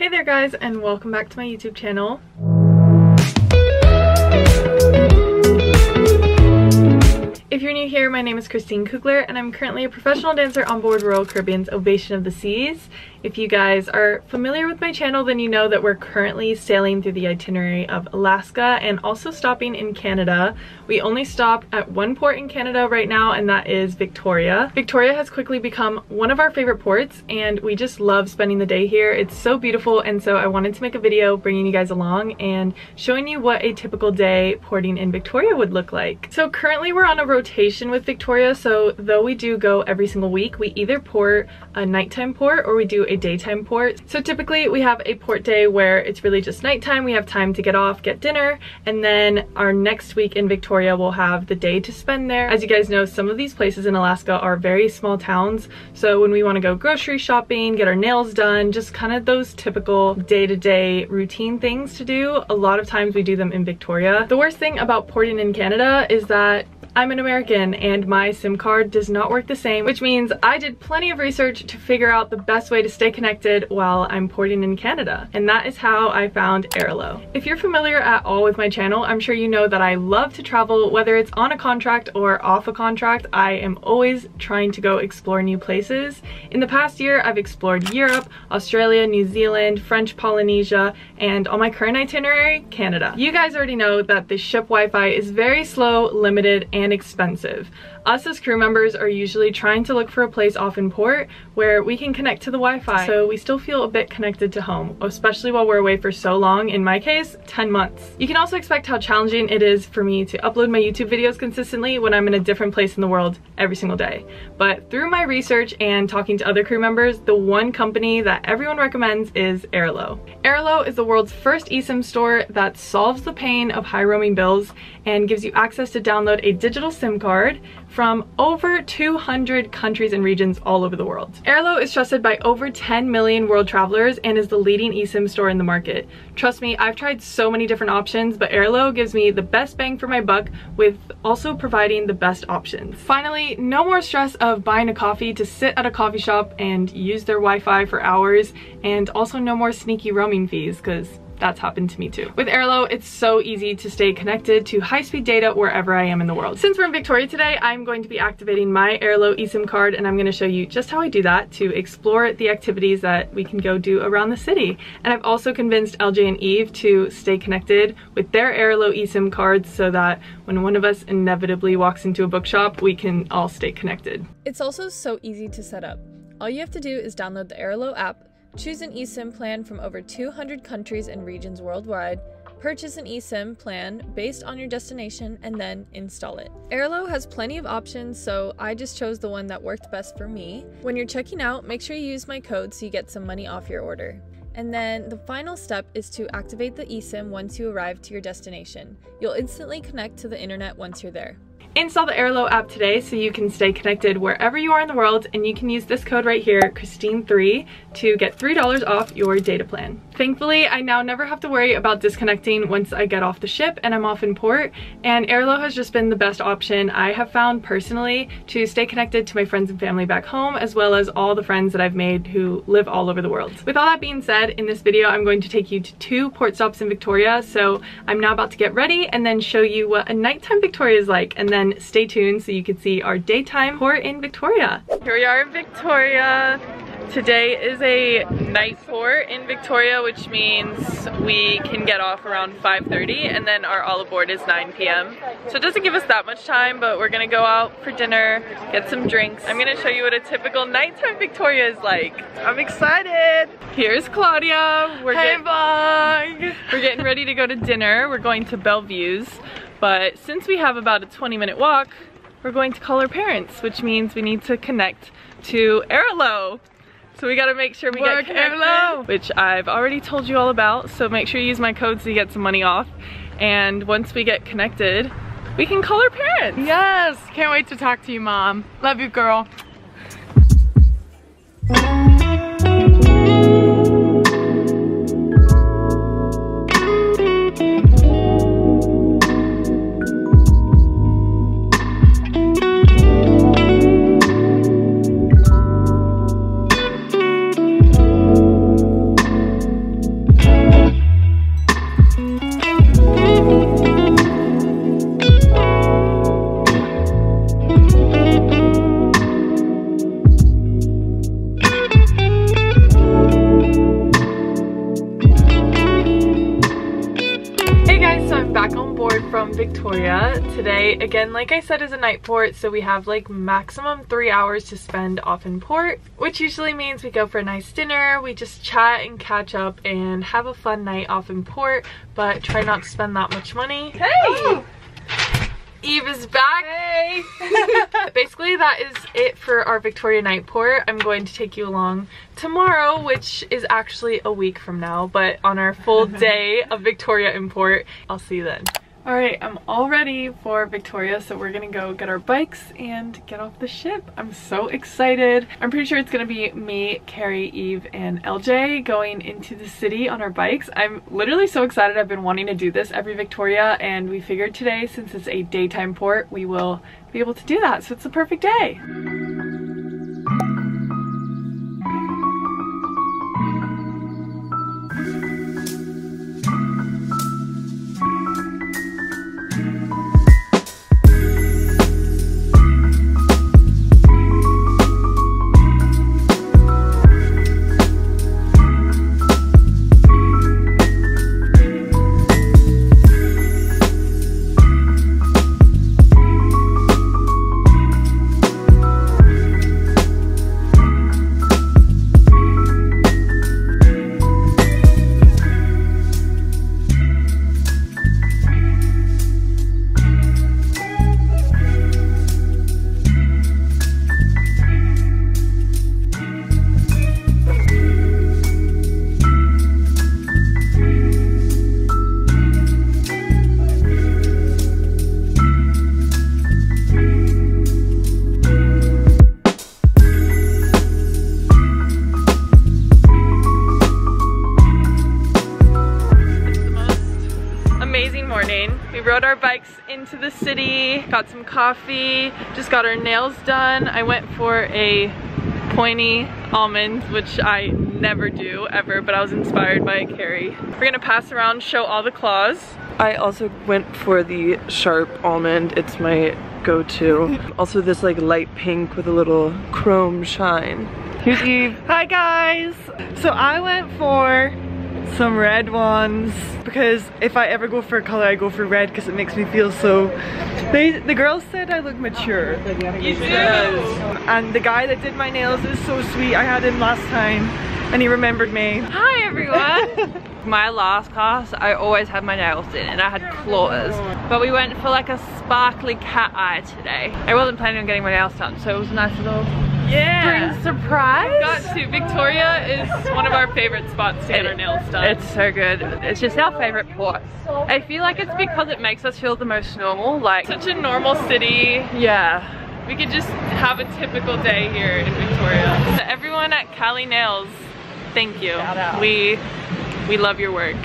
Hey there guys and welcome back to my YouTube channel. If you're new here, my name is Kristine Kugler and I'm currently a professional dancer on board Royal Caribbean's Ovation of the Seas. If you guys are familiar with my channel, then you know that we're currently sailing through the itinerary of Alaska and also stopping in Canada. We only stop at one port in Canada right now and that is Victoria. Victoria has quickly become one of our favorite ports and we just love spending the day here. It's so beautiful and so I wanted to make a video bringing you guys along and showing you what a typical day porting in Victoria would look like. So currently we're on a rotation with Victoria so though we do go every single week, we either port a nighttime port or we do a daytime port. So typically we have a port day where it's really just nighttime, we have time to get off, get dinner, and then our next week in Victoria we'll have the day to spend there. As you guys know, some of these places in Alaska are very small towns, so when we want to go grocery shopping, get our nails done, just kind of those typical day-to-day -day routine things to do, a lot of times we do them in Victoria. The worst thing about porting in Canada is that I'm an American and my SIM card does not work the same, which means I did plenty of research to figure out the best way to stay connected while I'm porting in Canada. And that is how I found Airalo. If you're familiar at all with my channel, I'm sure you know that I love to travel, whether it's on a contract or off a contract, I am always trying to go explore new places. In the past year, I've explored Europe, Australia, New Zealand, French Polynesia, and on my current itinerary, Canada. You guys already know that the ship Wi-Fi is very slow, limited, and and expensive. Us as crew members are usually trying to look for a place off in port where we can connect to the Wi-Fi so we still feel a bit connected to home, especially while we're away for so long, in my case, 10 months. You can also expect how challenging it is for me to upload my YouTube videos consistently when I'm in a different place in the world every single day. But through my research and talking to other crew members, the one company that everyone recommends is Airalo. Airalo is the world's first eSIM store that solves the pain of high roaming bills and gives you access to download a digital SIM card from over 200 countries and regions all over the world. Airalo is trusted by over 10 million world travelers and is the leading eSIM store in the market. Trust me, I've tried so many different options, but Airalo gives me the best bang for my buck with also providing the best options. Finally, no more stress of buying a coffee to sit at a coffee shop and use their Wi-Fi for hours, and also no more sneaky roaming fees, because that's happened to me too. With Airalo, it's so easy to stay connected to high-speed data wherever I am in the world. Since we're in Victoria today, I'm going to be activating my Airalo eSIM card and I'm going to show you just how I do that to explore the activities that we can go do around the city. And I've also convinced LJ and Eve to stay connected with their Airalo eSIM cards so that when one of us inevitably walks into a bookshop, we can all stay connected. It's also so easy to set up. All you have to do is download the Airalo app, Choose an eSIM plan from over 200 countries and regions worldwide, purchase an eSIM plan based on your destination, and then install it. Airalo has plenty of options, so I just chose the one that worked best for me. When you're checking out, make sure you use my code so you get some money off your order. And then the final step is to activate the eSIM once you arrive to your destination. You'll instantly connect to the internet once you're there. Install the Airalo app today so you can stay connected wherever you are in the world and you can use this code right here, Kristine3, to get $3 off your data plan. Thankfully, I now never have to worry about disconnecting once I get off the ship and I'm off in port, and Airalo has just been the best option I have found personally to stay connected to my friends and family back home, as well as all the friends that I've made who live all over the world. With all that being said, in this video, I'm going to take you to two port stops in Victoria, so I'm now about to get ready and then show you what a nighttime Victoria is like, and then then stay tuned so you can see our daytime tour in Victoria. Here we are in Victoria. Today is a night tour in Victoria, which means we can get off around 5.30 and then our all aboard is 9 p.m. So it doesn't give us that much time, but we're gonna go out for dinner, get some drinks. I'm gonna show you what a typical nighttime Victoria is like. I'm excited. Here's Claudia. We're hey, getting, We're getting ready to go to dinner. We're going to Bellevue's. But since we have about a 20 minute walk, we're going to call our parents, which means we need to connect to Airalo. So we gotta make sure we Work get connected, which I've already told you all about. So make sure you use my code so you get some money off. And once we get connected, we can call our parents. Yes, can't wait to talk to you, mom. Love you, girl. Victoria. Today, again, like I said, is a night port, so we have like maximum three hours to spend off in port, which usually means we go for a nice dinner, we just chat and catch up and have a fun night off in port, but try not to spend that much money. Hey! Oh. Eve is back. Hey! Basically, that is it for our Victoria night port. I'm going to take you along tomorrow, which is actually a week from now, but on our full day of Victoria import. I'll see you then. All right, I'm all ready for Victoria, so we're gonna go get our bikes and get off the ship. I'm so excited. I'm pretty sure it's gonna be me, Carrie, Eve, and LJ going into the city on our bikes. I'm literally so excited. I've been wanting to do this every Victoria, and we figured today, since it's a daytime port, we will be able to do that, so it's the perfect day. City, got some coffee, just got our nails done. I went for a pointy almond, which I never do ever, but I was inspired by Carrie. We're gonna pass around, show all the claws. I also went for the sharp almond. It's my go-to. also this like light pink with a little chrome shine. Here's Eve. Hi guys. So I went for some red ones because if I ever go for a color I go for red because it makes me feel so they the girls said I look mature. You do. And the guy that did my nails is so sweet. I had him last time and he remembered me. Hi everyone. My last class I always had my nails in and I had claws. But we went for like a sparkly cat eye today. I wasn't planning on getting my nails done so it was a nice little yeah. Spring surprise. We got to. Victoria is one of our favorite spots to get our nails done. It's so good. It's just our favorite port. I feel like it's because it makes us feel the most normal. Like such a normal city. Yeah. We could just have a typical day here in Victoria. So everyone at Cali Nails, thank you. We we love your work.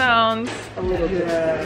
Found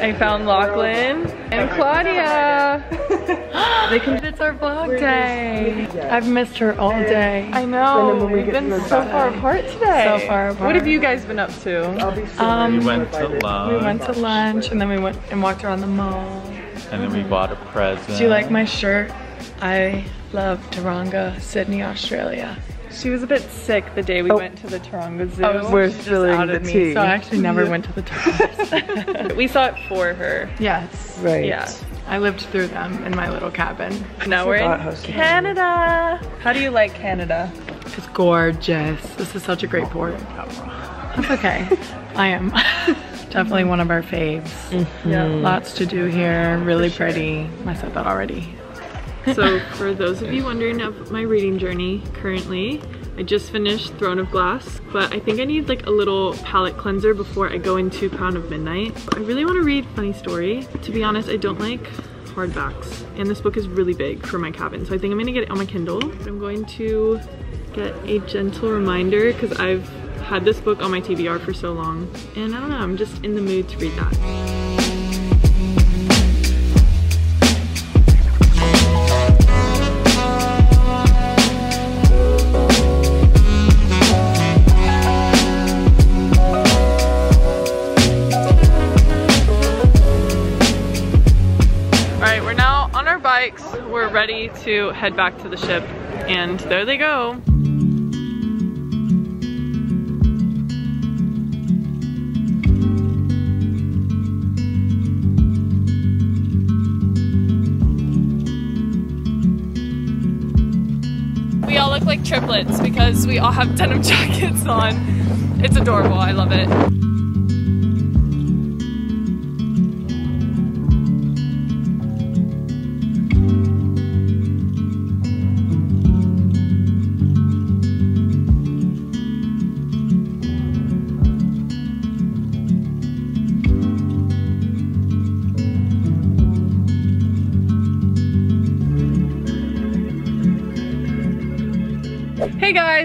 I found Lachlan and Claudia. they can, it's our vlog day. I've missed her all day. I know, we we've been so far apart today. So far apart. What have you guys been up to? Um, we went to lunch. We went to lunch and then we went and walked around the mall. And then we bought a present. Do you like my shirt? I love Taronga, Sydney, Australia. She was a bit sick the day we oh. went to the Taronga Zoo. Oh, we're spilling the tea. so I actually never went to the Taronga we saw it for her. Yes. Right. Yeah. I lived through them in my little cabin. Now we're in Canada. How do you like Canada? It's gorgeous. This is such a great port. That's okay. I am. Definitely one of our faves. Mm -hmm. Yeah. Lots to do here. Really pretty. I said that already. So for those of you wondering of my reading journey currently, I just finished Throne of Glass, but I think I need like a little palate cleanser before I go into Crown of Midnight. I really want to read Funny Story. To be honest, I don't like hardbacks and this book is really big for my cabin so I think I'm gonna get it on my Kindle. I'm going to get a gentle reminder because I've had this book on my TBR for so long and I don't know I'm just in the mood to read that. To head back to the ship and there they go. We all look like triplets because we all have denim jackets on. It's adorable, I love it.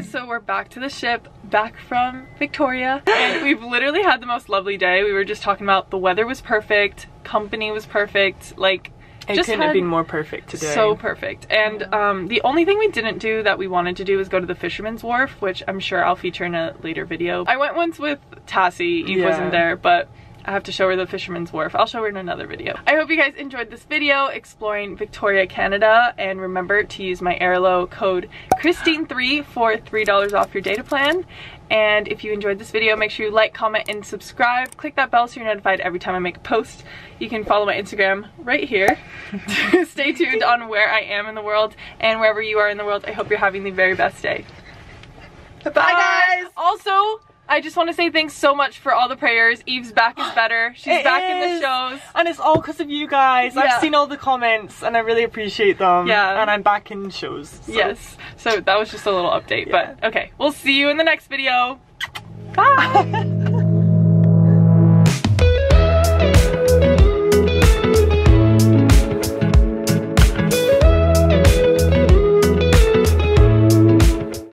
Guys, so we're back to the ship, back from Victoria, and we've literally had the most lovely day. We were just talking about the weather was perfect, company was perfect, like it just couldn't have been more perfect today. So perfect. And um, the only thing we didn't do that we wanted to do was go to the Fisherman's Wharf, which I'm sure I'll feature in a later video. I went once with Tassie, Eve yeah. wasn't there, but I have to show her the Fisherman's Wharf. I'll show her in another video. I hope you guys enjoyed this video exploring Victoria, Canada. And remember to use my Airalo code Kristine3 for $3 off your data plan. And if you enjoyed this video, make sure you like, comment, and subscribe. Click that bell so you're notified every time I make a post. You can follow my Instagram right here. Stay tuned on where I am in the world and wherever you are in the world. I hope you're having the very best day. Bye, Bye guys! Also, I just want to say thanks so much for all the prayers. Eve's back is better. She's it back is. in the shows. And it's all because of you guys. Yeah. I've seen all the comments and I really appreciate them. Yeah. And I'm back in shows. So. Yes. So that was just a little update. Yeah. But okay, we'll see you in the next video. Bye.